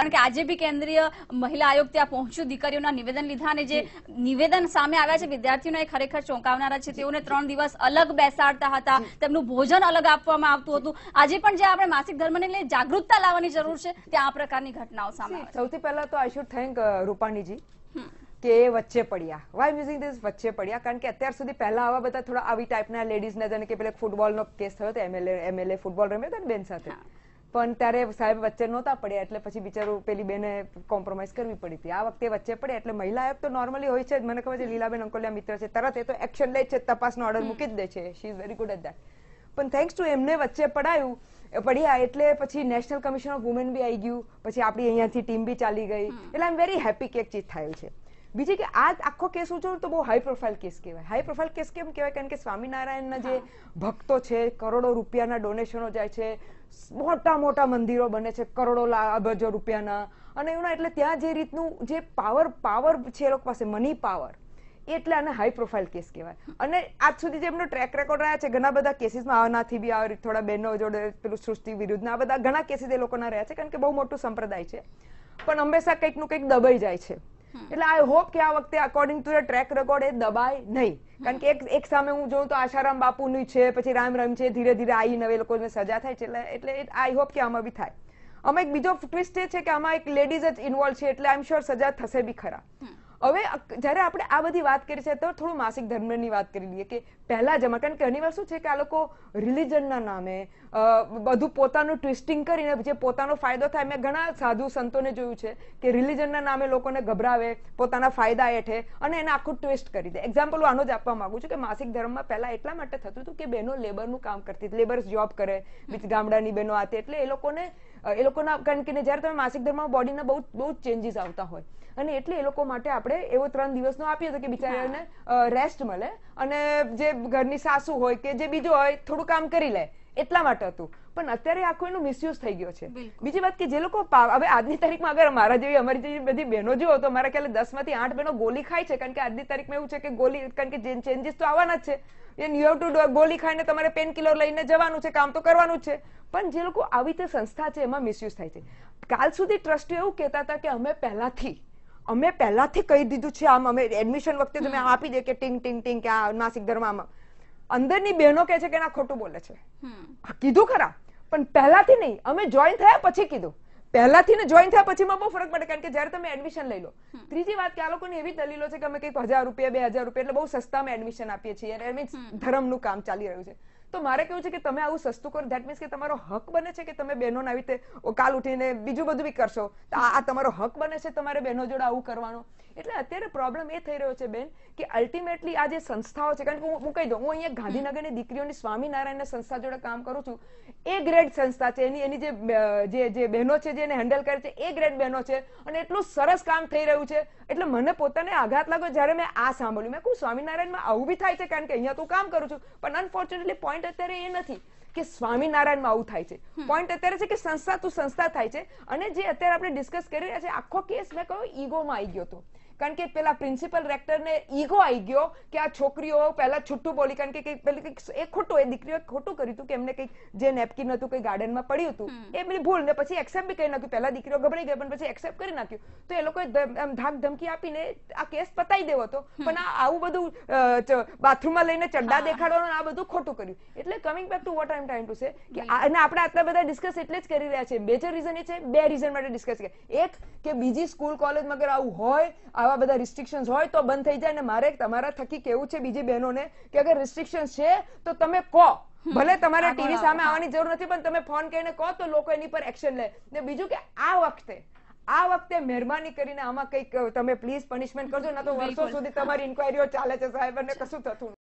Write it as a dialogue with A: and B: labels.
A: કારણ કે આજે બી કેન્દ્રીય મહિલા આયોગ ત્યાં પહોંચ્યું દીકરીઓના નિવેદન લીધા અને જે નિવેદન સામે આવ્યા છે વિદ્યાર્થીઓને એ ખરેખર ચોંકાવનારા છે. તેઓને ત્રણ દિવસ અલગ બેસાડતા હતા. તેમનું ભોજન અલગ આપવામાં આવતું હતું. આજે પણ જે આપણે માસિક ધર્મને લઈને જાગૃતતા લાવવાની જરૂર છે ત્યાં આ પ્રકારની ઘટનાઓ સામે
B: સૌથી પહેલા તો આઈ શુડ થેન્ક રૂપાણીજી કે વચ્ચે પડ્યા. વાય મ્યુઝિક દિસ વચ્ચે પડ્યા? કારણ કે અત્યાર સુધી પહેલા આવા બધા થોડા આવી ટાઈપના લેડીઝના જેને કે પેલા ફૂટબોલનો કેસ થયો હતો એમએલએ એમએલએ ફૂટબોલ રમ્યો હતો ને બેન સાથે. પણ ત્યારે સાહેબ વચ્ચે નહોતા પડ્યા એટલે પછી બિચારું પેલી બેને કોમ્પ્રોમાઇઝ કરવી પડી હતી. આ વખતે વચ્ચે પડે એટલે મહિલા આયોગ તો નોર્મલી હોય છે જ. મને ખબર છે લીલાબેન અંકોલિયા મિત્ર છે. તરત એ તો એક્શન લે છે તપાસનો ઓર્ડર મૂકી જ દે છે. She is very good at that પણ થેન્ક્સ ટુ એમને વચ્ચે પડાયું પડ્યા એટલે પછી નેશનલ કમિશન ઓફ વુમેન બી આવી ગયું. પછી આપણી અહીંયાથી ટીમ બી ચાલી ગઈ. એટલે આઈ એમ વેરી હેપી કે એક ચીજ થયું છે. બીજી કે આ આખો કેસ હું તો બહુ હાઈ પ્રોફાઇલ કેસ કહેવાય. હાઈ પ્રોફાઇલ કેસ કેમ કહેવાય? કારણ કે સ્વામિનારાયણના જે ભક્તો છે કરોડો રૂપિયાના ડોનેશનો જાય છે મોટા મોટા મંદિરો બને છે કરોડો અબજો રૂપિયાના. અને એવું ના એટલે ત્યાં જે રીતનું જે પાવર પાવર છે એ લોકો પાસે મની પાવર એટલે આને હાઈ પ્રોફાઇલ કેસ કહેવાય. અને આજ સુધી જે એમનો ટ્રેક રેકોર્ડ રહ્યા છે ઘણા બધા કેસીસમાં આવનાથી બી આ થોડા બહેનો જોડે પેલું સૃષ્ટિ વિરુદ્ધના આ બધા ઘણા કેસીસ એ લોકોના રહ્યા છે કારણ કે બહુ મોટું સંપ્રદાય છે. પણ હંમેશા કંઈકનું કંઈક દબાઈ જાય છે. એટલે આઈ હોપ કે આ વખતે અકોર્ડિંગ ટુ ટ્રેક રેકોર્ડ એ દબાય નહીં. કારણ કે એક એક સામે હું જોઉં તો આશારામ બાપુની છે પછી રામ રામ છે ધીરે ધીરે આવી નવે લોકોને સજા થાય છે. એટલે એટલે આઈ હોપ કે આમાં બી થાય. આમાં એક બીજો ટ્વિસ્ટ એ છે કે આમાં એક લેડીઝ જ ઇન્વોલ્વ છે એટલે આઈ એમ શ્યોર સજા થશે બી ખરા. હવે જ્યારે આપણે આ બધી વાત કરી છે, તો થોડું માસિક ધર્મની વાત કરી લઈએ કે પહેલા જમા, કારણ કે ઘણીવાર શું છે કે આ લોકો રિલિજનના નામે બધું પોતાનું ટ્વિસ્ટિંગ કરીને જે પોતાનો ફાયદો થાય, મેં ઘણા સાધુ સંતોને જોયું છે કે રિલિજનના નામે લોકોને ગભરાવે, પોતાના ફાયદા હેઠે અને એને આખું ટ્વિસ્ટ કરી દે. એક્ઝામ્પલ હું આનો જ આપવા માંગુ છું કે માસિક ધર્મમાં પહેલા એટલા માટે થતું હતું કે બહેનો લેબરનું કામ કરતી લેબર્સ જોબ કરે બીજી ગામડાની બહેનો આતે, એટલે એ લોકોને એ લોકોના, કારણ કે જ્યારે તમે માસિક ધર્મમાં બોડીના બહુ બહુ ચેન્જીસ આવતા હોય અને એટલે એ લોકો માટે આપણે એવો ત્રણ દિવસનો આપીએ તો કે બિચારાને રેસ્ટ મળે. અને જે ઘરની સાસુ હોય કે જે બીજું હોય થોડું કામ કરી લે. એટલા માટે હતું. પણ અત્યારે આખો એનો મિસયુઝ થઈ ગયો છે. બીજી વાત કે જે લોકો હવે આજની તારીખમાં અગર મારા જેવી અમારી જેવી બધી બહેનો જુઓ તો મારા ખ્યાલે દસમાંથી આઠ બહેનો ગોલી ખાય છે. કારણ કે આજની તારીખમાં એવું છે કે ગોલી કારણ કે ચેન્જીસ તો આવવાના જ છે. યુ હેવ ટુ ગોલી ખાઈને તમારે પેન કિલર લઈને જવાનું છે કામ તો કરવાનું જ છે. પણ જે લોકો આવી રીતે સંસ્થા છે એમાં મિસયુઝ થાય છે. કાલ સુધી ટ્રસ્ટીઓ એવું કહેતા હતા કે અમે પહેલાથી અમે પહેલાથી કહી દીધું છે આમ અમે એડમિશન વખતે તમે આપી દે કે ટિંગ ટિંગ ટિંગ કે આ માસિક ધર્મ આમાં. અંદરની બહેનો કહે છે કે ના ખોટું બોલે છે. કીધું ખરા પણ પહેલાથી નહીં અમે જોઈન થયા પછી કીધું. પહેલાથી ને જોઈન થયા પછીમાં બહુ ફરક પડે કારણ કે જ્યારે તમે એડમિશન લઈ લો. ત્રીજી વાત કે આ લોકોની એવી દલીલો છે કે અમે કંઈક હજાર રૂપિયા બે હજાર રૂપિયા એટલે બહુ સસ્તામાં એડમિશન આપીએ છીએ. મીન્સ ધર્મનું કામ ચાલી રહ્યું છે. તો મારે કેવું છે કે તમે આવું સસ્તું કરો ધેટ મીન્સ કે તમારો હક બને છે કે તમે બહેનોને આવી રીતે કાલ ઉઠીને બીજું બધું બી કરશો. આ તમારો હક બને છે તમારે બહેનો જોડે આવું કરવાનો. એટલે અત્યારે પ્રોબ્લેમ એ થઈ રહ્યો છે બેન કે અલ્ટિમેટલી આ જે સંસ્થાઓ છે, કારણ કે હું કહી દઉં, હું અહીંયા ગાંધીનગરની દીકરીઓની સ્વામિનારાયણની સંસ્થા જોડે કામ કરું છું. એ ગ્રેડ સંસ્થા છે. એની એની જે જે બહેનો છે, જે એને હેન્ડલ કરે છે, એ ગ્રેડ બહેનો છે. અને એટલું સરસ કામ થઈ રહ્યું છે. એટલે મને પોતાને આઘાત લાગ્યો જ્યારે મેં આ સાંભળ્યું. મેં કહું, સ્વામિનારાયણમાં આવું બી થાય છે, કારણ કે અહીંયા તો કામ કરું છું. પણ અનફોર્ચ્યુનેટલી પોઈન્ટ અત્યારે એ નથી કે સ્વામિનારાયણમાં આવું થાય છે. પોઈન્ટ અત્યારે છે કે સંસ્થા તું સંસ્થા થાય છે. અને જે અત્યારે આપણે ડિસ્કસ કરી રહ્યા છે આખો કેસ મેં કહ્યું ઈગોમાં આવી ગયો હતો. કારણ કે પેલા પ્રિન્સિપલ રેક્ટરને ઈગો આવી ગયો કે આ છોકરીઓ પહેલા છૂટું બોલી કારણ કે કંઈક પેલી કંઈક એ ખોટું એ દીકરીઓ ખોટું કર્યું હતું કે એમને કંઈક જે નેપકિન હતું કંઈ ગાર્ડનમાં પડ્યું હતું એ બધી ભૂલ ને પછી એક્સેપ્ટ બી કરી નાખ્યું. પહેલા દીકરીઓ ગભરાઈ ગઈ પણ પછી એક્સેપ્ટ કરી નાખ્યું. તો એ લોકોએ ધાક ધમકી આપીને આ કેસ પતાઈ દેવો હતો. પણ આ આવું બધું બાથરૂમમાં લઈને ચડ્ડા દેખાડવાનું આ બધું ખોટું કર્યું. એટલે coming back to what I am trying to say કે અને આપણે આટલા બધા ડિસ્કસ એટલે જ કરી રહ્યા છે મેજર રીઝન એ છે બે રીઝન માટે ડિસ્કસ કે એક કે બીજી સ્કૂલ કોલેજમાં અગર આવું હોય આવા બધા રિસ્ટ્રિક્શન્સ હોય તો બંધ થઈ જાય અને મારે તમારા થકી કેવું છે બીજી બહેનોને કે અગર રિસ્ટ્રિક્શન્સ છે તો તમે કહો ભલે તમારે ટીવી સામે. આવવાની જરૂર નથી પણ તમે ફોન કરીને કહો તો લોકો એની પર એક્શન લે ને બીજું કે આ વખતે આ વખતે મહેરબાની કરીને આમાં કંઈક તમે પ્લીઝ પનિશમેન્ટ કરજો ના તો વર્ષો સુધી તમારી ઇન્ક્વાયરીઓ ચાલે છે સાહેબ અને કશું થતું.